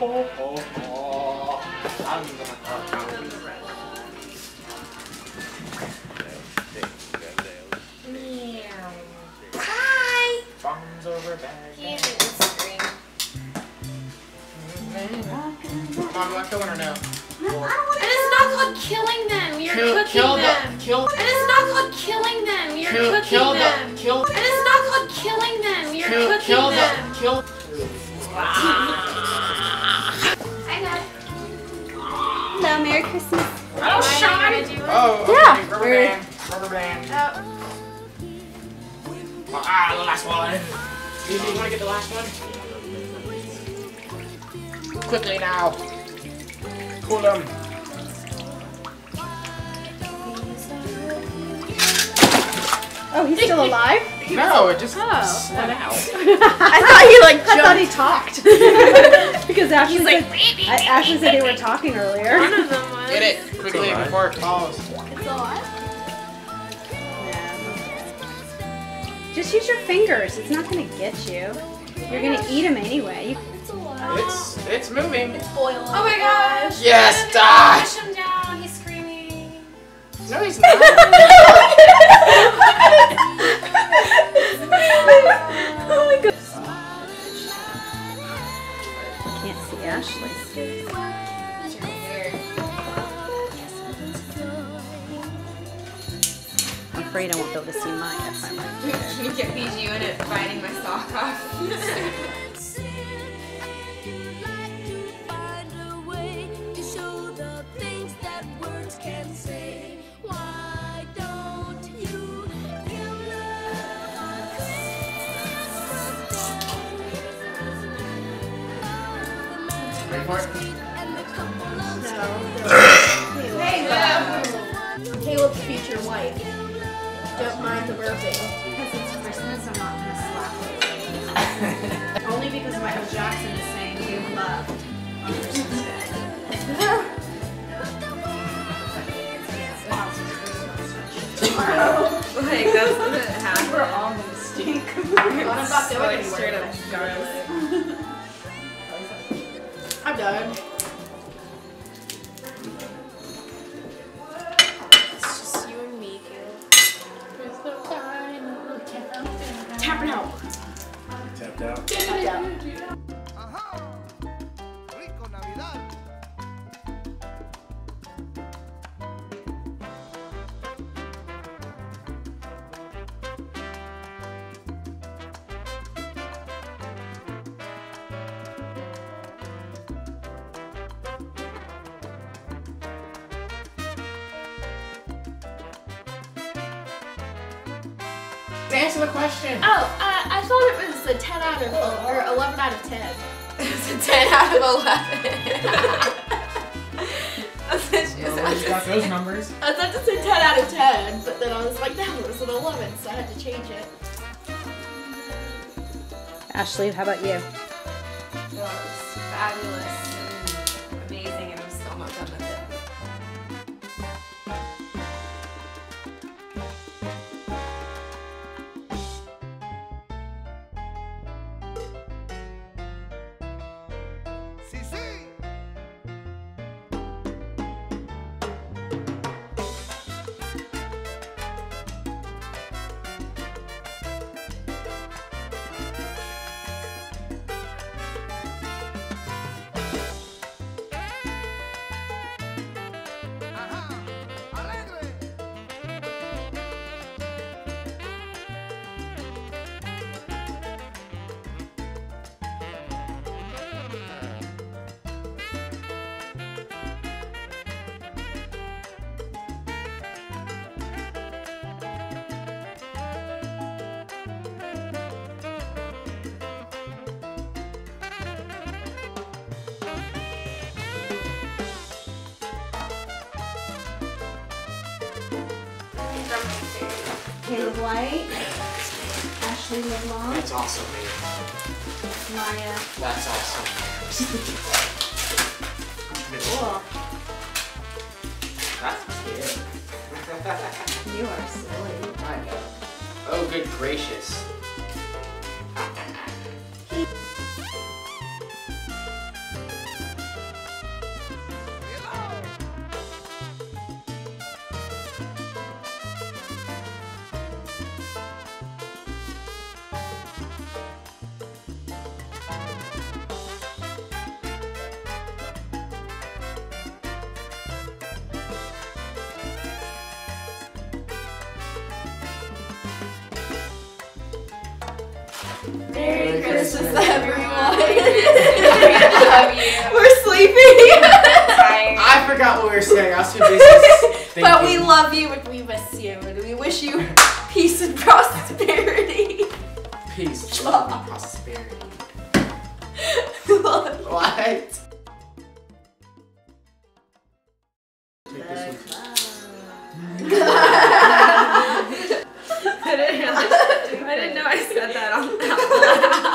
I'm gonna talk out. Hi. Bombs over bag. He didn't scream. Come on, we're killing her now. And it's not called killing them. You're Kill, cooking kill them. the, kill, And it's not called killing them. You're kill, cooking kill them. the, kill, And it's not called killing them. You're kill, cooking kill them. the, kill. I ah. Hello, Merry Christmas. Oh, shiny. Oh, Yeah, okay, rubber band, rubber band. Oh, Ah, the last one. Do you want to get the last one? Quickly now. Pull them. Oh, he's still alive? No, it just Oh. slid out. I thought he like I thought he talked. because Ashley said, I- Ashley said they were talking earlier. one of them was. Get it quickly alright. before it falls. It's alive. Just use your fingers. It's not gonna get you. You're gonna eat them anyway. It's alive. It's it's moving. It's boiling. Oh my gosh. Yes, die. Push him down. He's screaming. No, he's not. Oh my god. Can't see Ashley. I'm afraid I won't be able to see mine. That's my mic. Can you get PG in it biting my sock off? Ready for it? Caleb's future wife. Don't mind the burping. Because it's Christmas, I'm not gonna slap. Only because Michael Jackson is saying you love on Christmas Day. like that's what it happened. We're all gonna stink. I'm not going Like straight up garlic. Done. Answer the question. Oh, uh, I thought it was a 10 out of, or 11 out of 10. It's a 10 out of 11. That's what she was got those numbers. I was about to say 10 out of 10, but then I was like, no, it was an 11, so I had to change it. Ashley, how about you? It was fabulous Caleb White, Ashley LeBlanc, That's awesome, man. Maya. That's awesome. Cool. That's cute. You are silly. I know. Oh, good gracious. Merry Christmas, everyone. we are sleeping. I forgot what we were saying. I was too busy. But we love you and we miss you and we wish you peace and prosperity. Peace, love, and prosperity. what? Take this one. I didn't know I said that on that